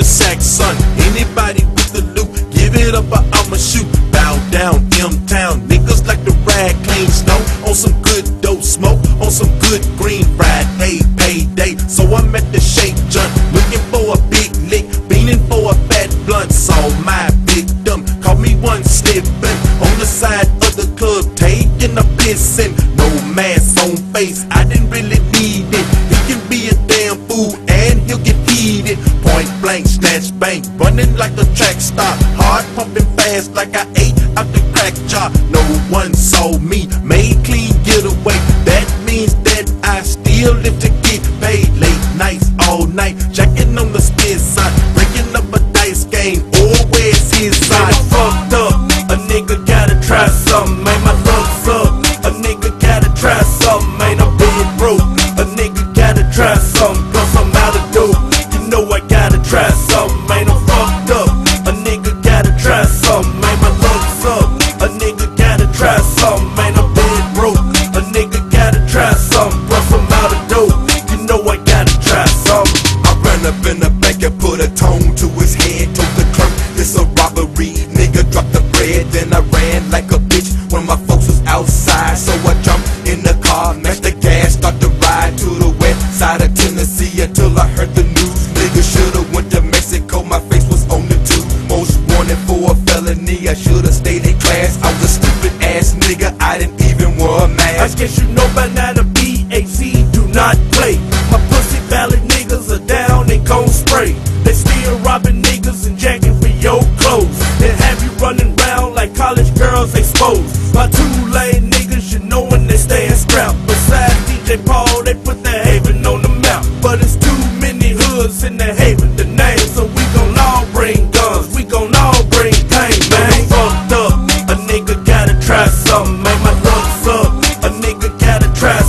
your sack, son. Anybody with the loot, give it up or I'ma shoot. Bow down, M-Town. Niggas like the rag, clean snow on some good dope smoke, on some good green Friday payday. So I'm at the shake junk, looking for a big lick, beaning for a fat blunt. Saw my victim, caught me one slipping on the side of the club, taking a pissin'. No mask on face, I didn't really need it. Bank, running like a track star. Hard pumping fast like I ate out the crack jar. No one saw me, made clean getaway. That means that I still live to get paid. Late nights, all night, jacking on the spin side, breaking up a dice game. Always his side. I'm fucked up, a nigga gotta try something, man. My luck's up, a nigga gotta try something, man. I'm being broke, a nigga gotta try something, car, matched the gas, start to ride to the west side of Tennessee until I heard the news. Nigga shoulda went to Mexico, my face was on the tube. Most wanted for a felony, I shoulda stayed in class. I was a stupid ass nigga, I didn't even wear a mask. I guess you know by now the gotta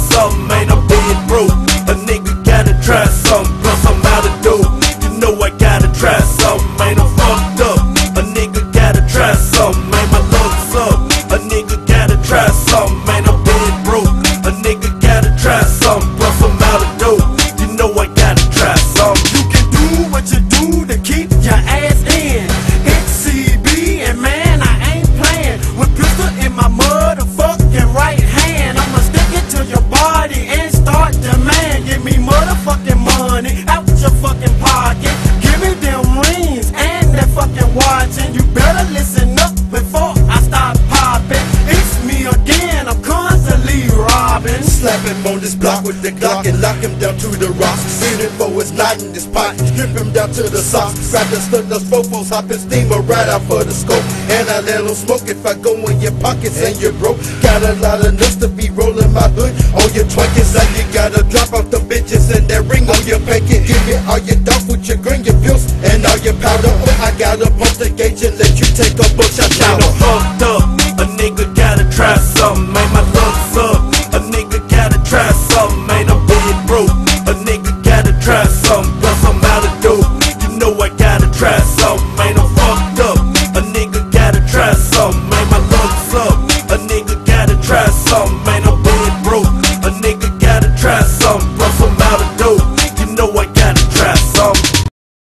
you better listen up before I start popping. It's me again. I'm constantly robbing. Slap him on this block with the Glock and lock him down to the rocks. Feeling for his knot in this pot, strip him down to the socks. Grab the stud, those fofos, hopping steamer right out for the scope. And I let him smoke if I go in your pockets and you're broke. Got a lot of nuts to be rolling my hood on your twinkies, Now you gotta drop off the bitches and that ring on your bacon. Give me all your dope with your green, your pills, What's up?